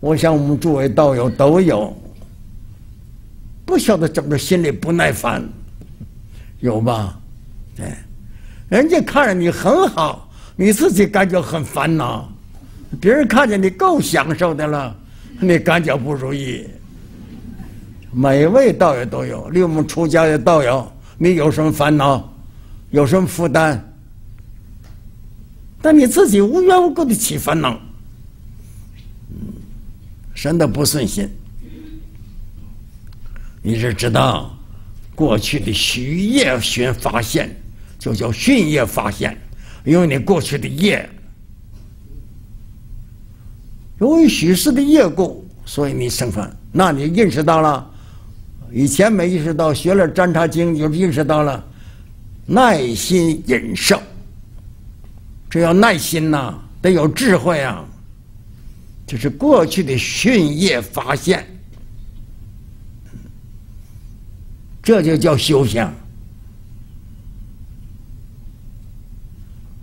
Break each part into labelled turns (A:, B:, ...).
A: 我想我们诸位道友都有，不晓得怎么心里不耐烦，有吧？哎，人家看着你很好，你自己感觉很烦恼；别人看见你够享受的了，你感觉不如意。每位道友都有，离我们出家的道友，你有什么烦恼？有什么负担？但你自己无缘无故的起烦恼，神的不顺心，你是知道过去的许业寻发现，就叫训业发现，因为你过去的业，由于许氏的业故，所以你生烦。那你认识到了，以前没意识到，学了《占察经》就认识到了，耐心忍受。这要耐心呐，得有智慧啊。这是过去的训业发现，这就叫修行。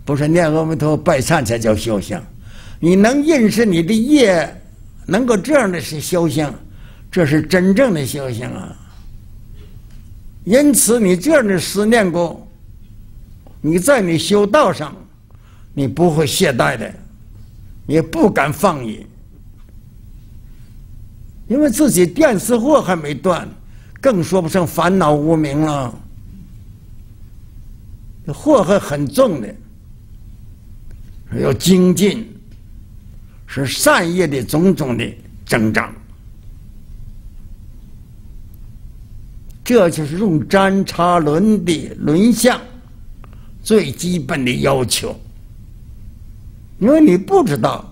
A: 不是念阿弥陀拜忏才叫修行。你能认识你的业，能够这样的是修行，这是真正的修行啊。因此，你这样的思念过，你在你修道上。你不会懈怠的，也不敢放逸，因为自己电死货还没断，更说不上烦恼无名了，祸还很重的，要精进，是善业的种种的增长，这就是用占察轮的轮相最基本的要求。因为你不知道，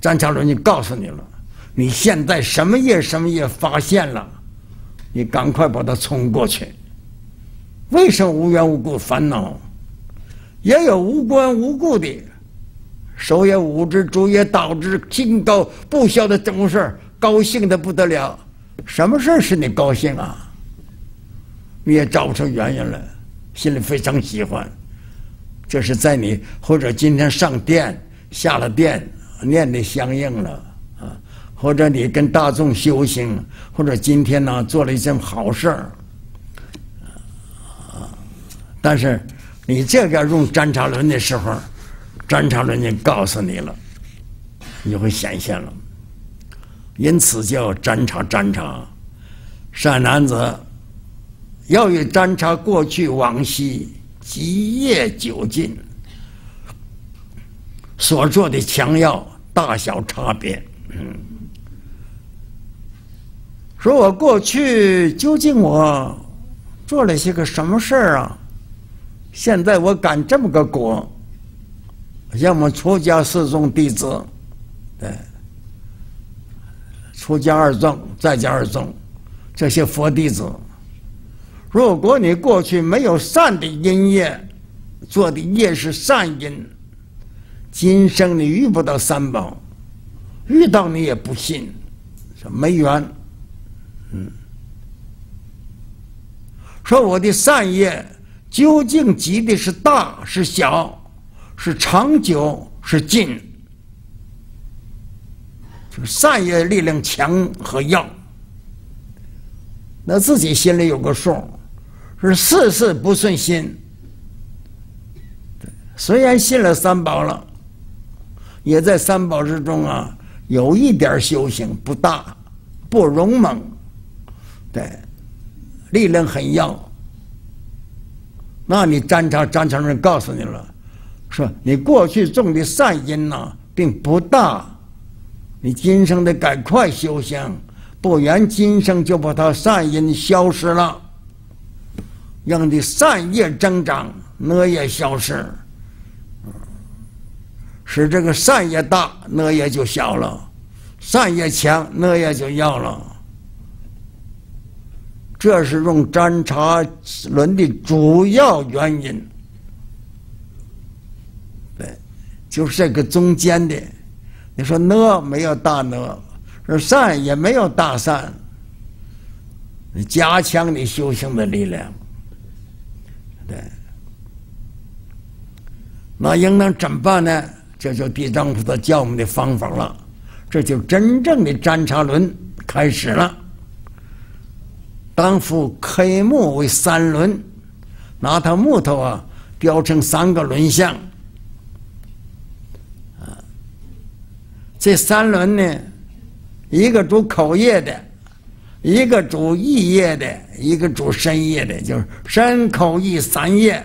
A: 张长伦，就告诉你了，你现在什么业什么业发现了，你赶快把它冲过去。为什么无缘无故烦恼？也有无关无故的，手也舞之，足也蹈之，心高不晓得怎么回事高兴的不得了。什么事使你高兴啊？你也找不出原因来，心里非常喜欢。这是在你或者今天上殿下了殿念的相应了，或者你跟大众修行，或者今天呢做了一件好事儿，但是你这个用占察轮的时候，占察轮就告诉你了，你会显现了，因此叫占察占察，善男子要与占察过去往昔。极业究竟所做的强要大小差别，嗯，说我过去究竟我做了些个什么事儿啊？现在我敢这么个果，要么出家四众弟子，对，出家二众，在家二众，这些佛弟子。如果你过去没有善的因业，做的业是善因，今生你遇不到三宝，遇到你也不信，说没缘，嗯，说我的善业究竟积的是大是小，是长久是近，就是善业力量强和要，那自己心里有个数。是事事不顺心，虽然信了三宝了，也在三宝之中啊，有一点修行不大，不勇猛，对，力量很要。那你占察占察人告诉你了，说你过去种的善因呢，并不大，你今生得赶快修行，不然今生就把他善因消失了。让的善业增长，恶业消失，使这个善业大，恶业就小了；善业强，恶业就要了。这是用占察轮的主要原因。对，就是这个中间的。你说呢没有大呢，说善也没有大善，加强你修行的力量。对，那应当怎么办呢？这就地藏菩萨教我们的方法了。这就真正的占察轮开始了。当初刻木为三轮，拿它木头啊雕成三个轮相。啊，这三轮呢，一个主口业的，一个主意业的，一个主身业的，就是身口意三业，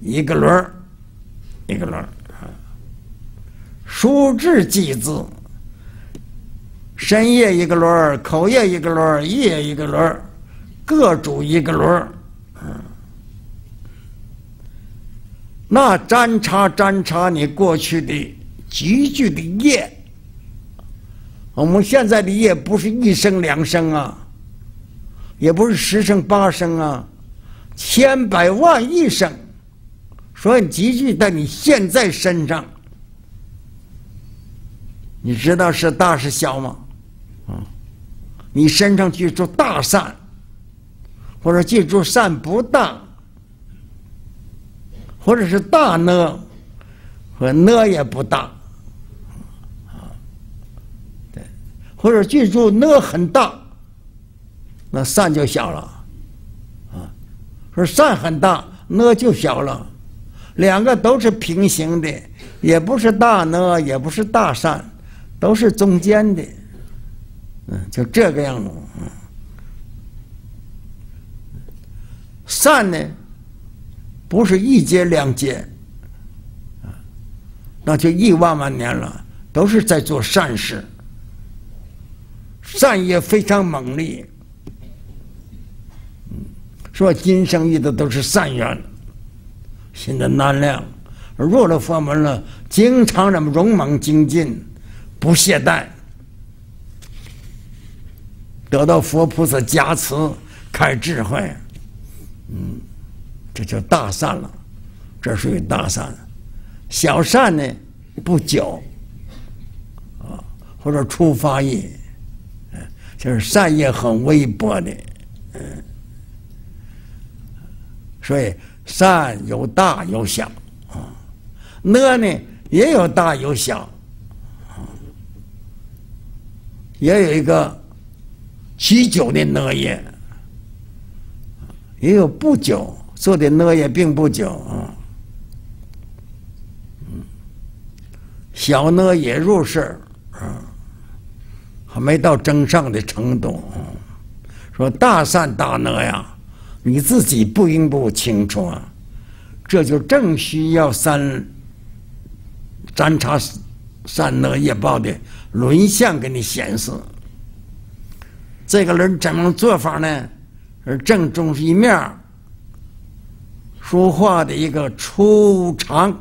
A: 一个轮儿，一个轮儿。书字记字，身业一个轮儿，口业一个轮儿，业一个轮儿，各主一个轮儿。那沾差沾差你过去的积聚的业，我们现在的业不是一生两生啊，也不是十生八生啊，千百万亿生，所以积聚在你现在身上。你知道是大是小吗？啊，你身上去做大善，或者记住善不大，或者是大呢，和呢也不大，啊，对，或者记住呢很大，那善就小了，啊，说善很大，呢就小了，两个都是平行的，也不是大呢，也不是大善。都是中间的，嗯，就这个样子。善呢，不是一劫两劫，那就亿万万年了，都是在做善事，善业非常猛烈。说今生遇的都是善缘，心的难量，入了佛门了，经常这么勇猛精进。不懈怠，得到佛菩萨加持，开智慧，嗯，这叫大善了，这属于大善。小善呢，不久，啊，或者初发业，嗯，就是善业很微薄的，嗯，所以善有大有小，啊，恶呢也有大有小啊。也有一个持久的恶业，也有不久做的呢，也并不久啊。小呢也入世啊，还没到争上的程度。说大善大恶呀，你自己不应不清楚啊。这就正需要三占察善恶业报的。轮相给你显示，这个人怎么做法呢？而正中一面说话的一个粗长，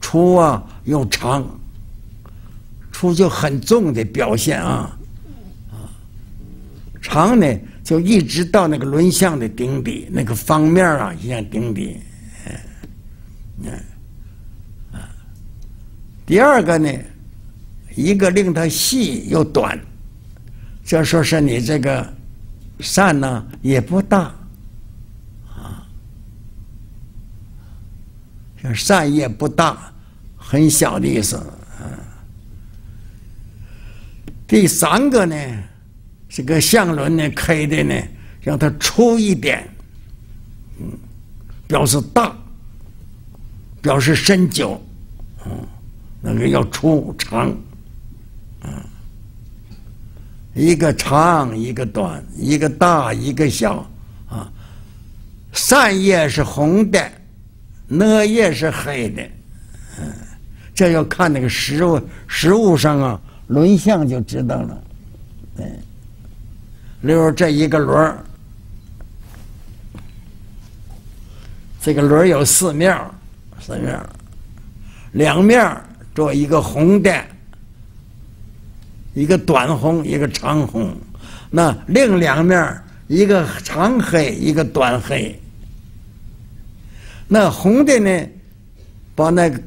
A: 粗啊又长，粗就很重的表现啊，啊，长呢就一直到那个轮相的顶底那个方面啊，像顶底，嗯。啊第二个呢，一个令它细又短，就说是你这个善呢也不大，啊，像善业不大，很小的意思。啊。第三个呢，这个相轮呢开的呢，让它粗一点，嗯，表示大，表示深久，嗯。那个要粗长，啊，一个长一个短，一个大一个小，啊，善叶是红的，恶叶是黑的，嗯，这要看那个实物实物上啊，轮相就知道了，嗯，例如这一个轮儿，这个轮儿有四面四面两面做一个红的，一个短红，一个长红，那另两面一个长黑，一个短黑。那红的呢，把那个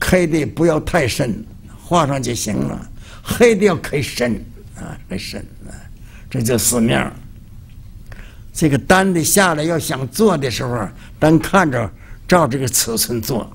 A: 开的不要太深，画上就行了。黑的要开深啊，开深啊，这就四面。这个单的下来要想做的时候，单看着照这个尺寸做。